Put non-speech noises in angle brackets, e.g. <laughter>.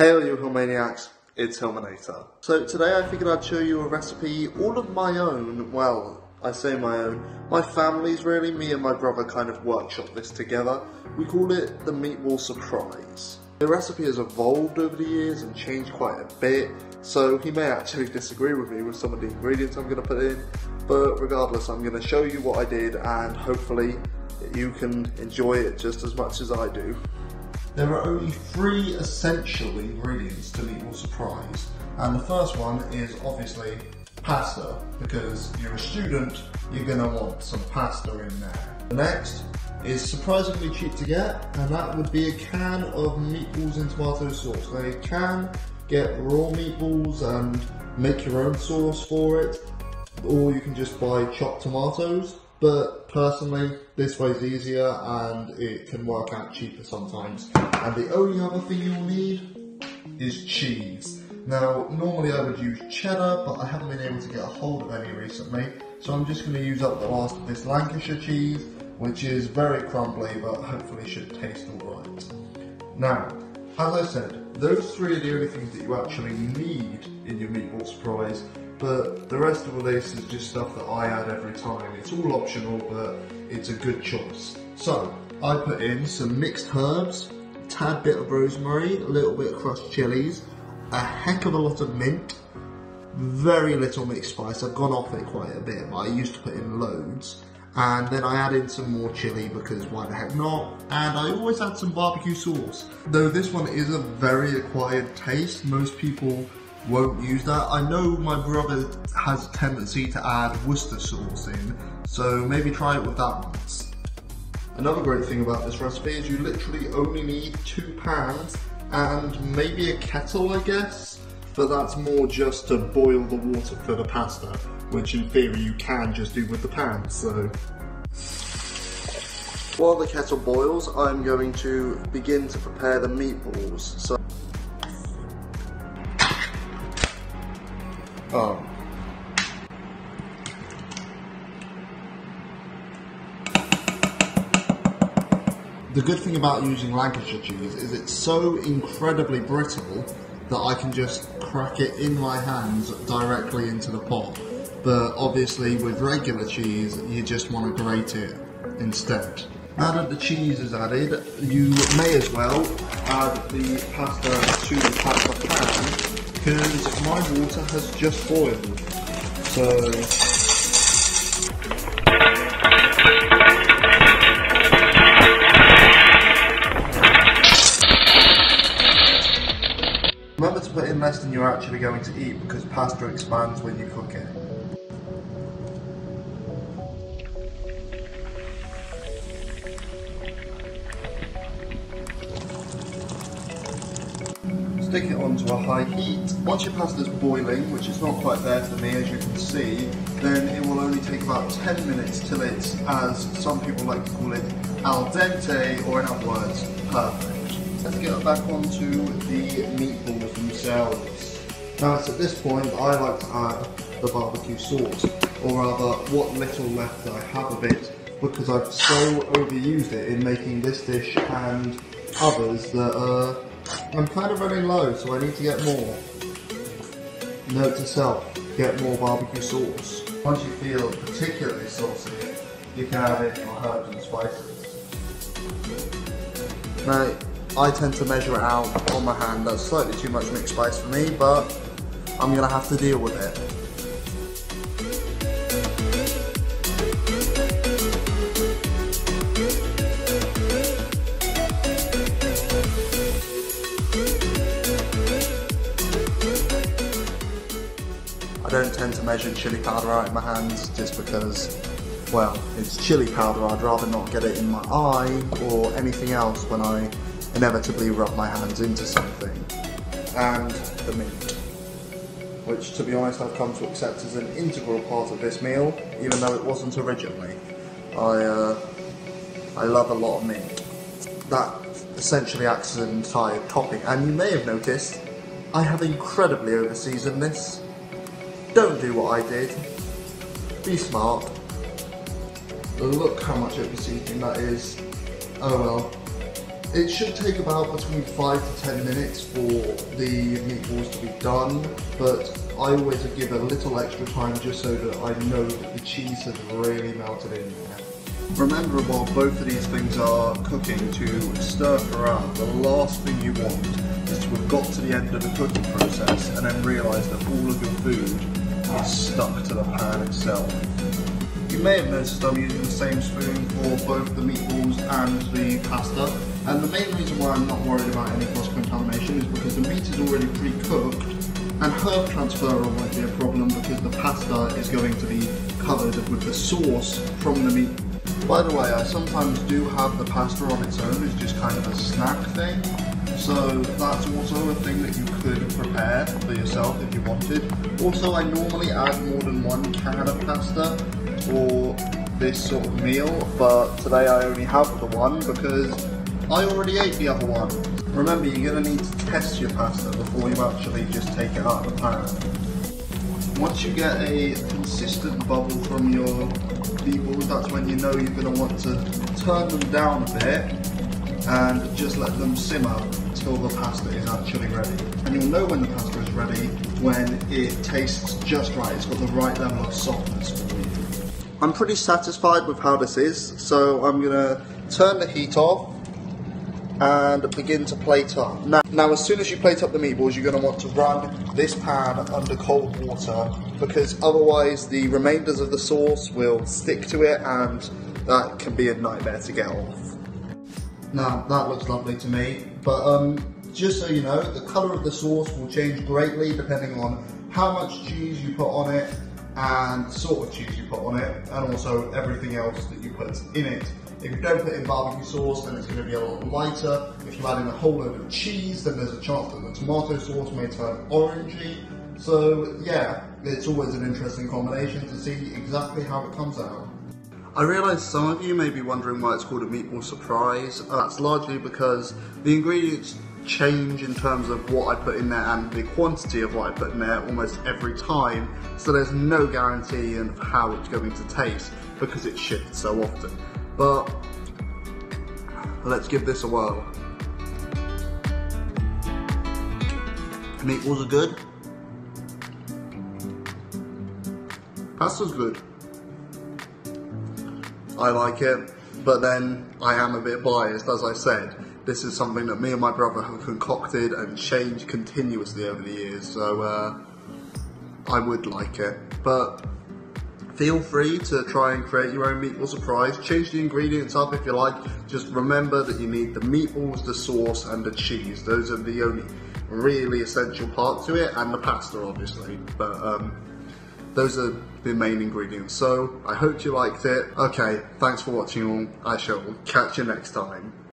Hey all you Hillmaniacs, it's Hillmanator. So today I figured I'd show you a recipe all of my own, well, I say my own, my family's really, me and my brother kind of workshop this together. We call it the Meatball Surprise. The recipe has evolved over the years and changed quite a bit, so he may actually <laughs> disagree with me with some of the ingredients I'm going to put in, but regardless I'm going to show you what I did and hopefully you can enjoy it just as much as I do. There are only three essential ingredients to Meatball Surprise, and the first one is obviously pasta, because you're a student, you're to want some pasta in there. The next is surprisingly cheap to get, and that would be a can of meatballs in tomato sauce. You can get raw meatballs and make your own sauce for it, or you can just buy chopped tomatoes but personally this way is easier and it can work out cheaper sometimes. And the only other thing you'll need is cheese. Now normally I would use cheddar but I haven't been able to get a hold of any recently so I'm just going to use up the last of this Lancashire cheese which is very crumbly but hopefully should taste alright. Now as I said those three are the only things that you actually need in your meatball surprise but the rest of all this is just stuff that I add every time. It's all optional, but it's a good choice. So, I put in some mixed herbs, a tad bit of rosemary, a little bit of crushed chilies, a heck of a lot of mint, very little mixed spice. I've gone off it quite a bit, but I used to put in loads. And then I add in some more chili because why the heck not? And I always add some barbecue sauce. Though this one is a very acquired taste, most people won't use that. I know my brother has a tendency to add Worcester sauce in, so maybe try it with that once. Another great thing about this recipe is you literally only need two pans and maybe a kettle I guess, but that's more just to boil the water for the pasta, which in theory you can just do with the pan, so. While the kettle boils, I'm going to begin to prepare the meatballs. So Um, the good thing about using Lancashire cheese is it's so incredibly brittle that I can just crack it in my hands directly into the pot. But obviously with regular cheese, you just want to grate it instead. Now that the cheese is added, you may as well add the pasta to the pasta pan because my water has just boiled. So Put in less than you're actually going to eat because pasta expands when you cook it. stick it onto a high heat. Once your pasta is boiling, which is not quite there for me as you can see, then it will only take about 10 minutes till it's, as some people like to call it, al dente, or in other words, perfect. Let's get back onto the meatballs themselves. Now it's at this point I like to add the barbecue sauce, or rather what little left I have of it, because I've so overused it in making this dish and others that uh, I'm kind of running low, so I need to get more. Note to self, get more barbecue sauce. Once you feel particularly saucy, you can add in more herbs and spices. Now, I tend to measure it out on my hand. That's slightly too much mixed spice for me, but I'm gonna have to deal with it. I don't tend to measure chili powder out in my hands just because, well, it's chili powder. I'd rather not get it in my eye or anything else when I inevitably rub my hands into something. And the meat, which to be honest I've come to accept as an integral part of this meal, even though it wasn't originally. I, uh, I love a lot of meat. That essentially acts as an entire topping, and you may have noticed I have incredibly over-seasoned this. Don't do what I did. Be smart. Look how much over seasoning that is. Oh well. It should take about between 5 to 10 minutes for the meatballs to be done, but I always give a little extra time just so that I know that the cheese has really melted in there. Remember while both of these things are cooking to stir around, the last thing you want is to have got to the end of the cooking process and then realise that all of your food is stuck to the pan itself. You may have noticed I'm using the same spoon for both the meatballs and the pasta. And the main reason why I'm not worried about any cross-contamination is because the meat is already pre-cooked and herb transfer won't be a problem because the pasta is going to be covered with the sauce from the meat. By the way, I sometimes do have the pasta on its own as just kind of a snack thing. So that's also a thing that you could prepare for yourself if you wanted. Also, I normally add more than one can of pasta for this sort of meal, but today I only have the one because I already ate the other one. Remember, you're going to need to test your pasta before you actually just take it out of the pan. Once you get a consistent bubble from your meatballs, that's when you know you're going to want to turn them down a bit and just let them simmer until the pasta is actually ready. And you'll know when the pasta is ready when it tastes just right, it's got the right level of softness for you. I'm pretty satisfied with how this is, so I'm going to turn the heat off and begin to plate up. Now, now, as soon as you plate up the meatballs, you're going to want to run this pan under cold water because otherwise the remainders of the sauce will stick to it and that can be a nightmare to get off. Now, that looks lovely to me, but um, just so you know, the colour of the sauce will change greatly depending on how much cheese you put on it and sort of cheese you put on it and also everything else that you put in it. If you don't put in barbecue sauce, then it's going to be a lot lighter. If you add in a whole load of cheese, then there's a chance that the tomato sauce may turn orangey. So yeah, it's always an interesting combination to see exactly how it comes out. I realise some of you may be wondering why it's called a meatball surprise. That's largely because the ingredients change in terms of what I put in there and the quantity of what I put in there almost every time, so there's no guarantee of how it's going to taste because it shifts so often. But let's give this a whirl. Meatballs are good. Pasta's good. I like it, but then I am a bit biased, as I said. This is something that me and my brother have concocted and changed continuously over the years, so uh, I would like it. But Feel free to try and create your own meatball surprise. Change the ingredients up if you like. Just remember that you need the meatballs, the sauce, and the cheese. Those are the only really essential part to it, and the pasta, obviously. But um, those are the main ingredients. So I hope you liked it. Okay, thanks for watching all. I shall catch you next time.